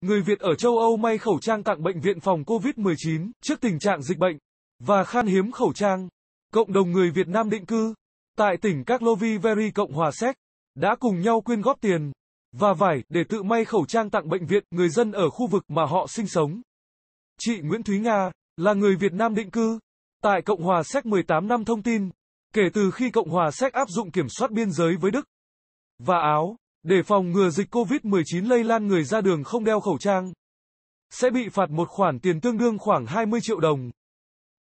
người Việt ở châu Âu may khẩu trang tặng bệnh viện phòng COVID-19 trước tình trạng dịch bệnh và khan hiếm khẩu trang. Cộng đồng người Việt Nam định cư tại tỉnh Karlovy Vary Cộng hòa Séc đã cùng nhau quyên góp tiền và vải để tự may khẩu trang tặng bệnh viện người dân ở khu vực mà họ sinh sống. Chị Nguyễn Thúy Nga là người Việt Nam định cư tại Cộng hòa Séc 18 năm thông tin kể từ khi Cộng hòa Séc áp dụng kiểm soát biên giới với Đức và Áo để phòng ngừa dịch COVID-19 lây lan người ra đường không đeo khẩu trang sẽ bị phạt một khoản tiền tương đương khoảng 20 triệu đồng.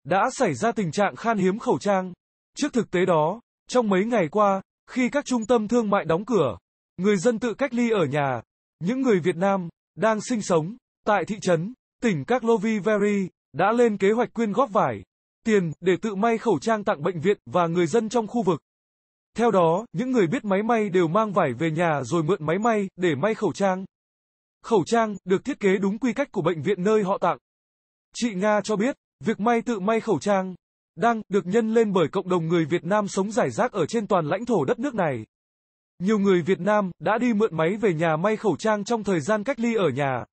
Đã xảy ra tình trạng khan hiếm khẩu trang. Trước thực tế đó, trong mấy ngày qua, khi các trung tâm thương mại đóng cửa, người dân tự cách ly ở nhà, những người Việt Nam đang sinh sống tại thị trấn, tỉnh Karlovy Vary đã lên kế hoạch quyên góp vải, tiền để tự may khẩu trang tặng bệnh viện và người dân trong khu vực. Theo đó, những người biết máy may đều mang vải về nhà rồi mượn máy may để may khẩu trang. Khẩu trang được thiết kế đúng quy cách của bệnh viện nơi họ tặng. Chị Nga cho biết, việc may tự may khẩu trang đang được nhân lên bởi cộng đồng người Việt Nam sống rải rác ở trên toàn lãnh thổ đất nước này. Nhiều người Việt Nam đã đi mượn máy về nhà may khẩu trang trong thời gian cách ly ở nhà.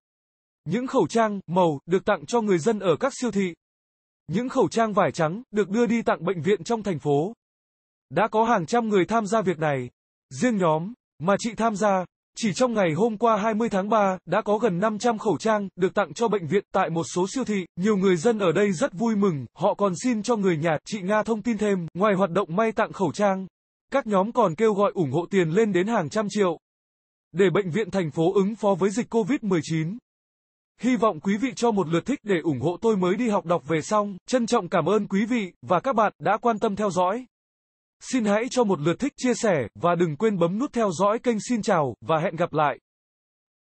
Những khẩu trang màu được tặng cho người dân ở các siêu thị. Những khẩu trang vải trắng được đưa đi tặng bệnh viện trong thành phố. Đã có hàng trăm người tham gia việc này. Riêng nhóm mà chị tham gia, chỉ trong ngày hôm qua 20 tháng 3, đã có gần 500 khẩu trang được tặng cho bệnh viện tại một số siêu thị. Nhiều người dân ở đây rất vui mừng, họ còn xin cho người nhà. Chị Nga thông tin thêm, ngoài hoạt động may tặng khẩu trang, các nhóm còn kêu gọi ủng hộ tiền lên đến hàng trăm triệu để bệnh viện thành phố ứng phó với dịch COVID-19. Hy vọng quý vị cho một lượt thích để ủng hộ tôi mới đi học đọc về xong. Trân trọng cảm ơn quý vị và các bạn đã quan tâm theo dõi. Xin hãy cho một lượt thích chia sẻ và đừng quên bấm nút theo dõi kênh xin chào và hẹn gặp lại.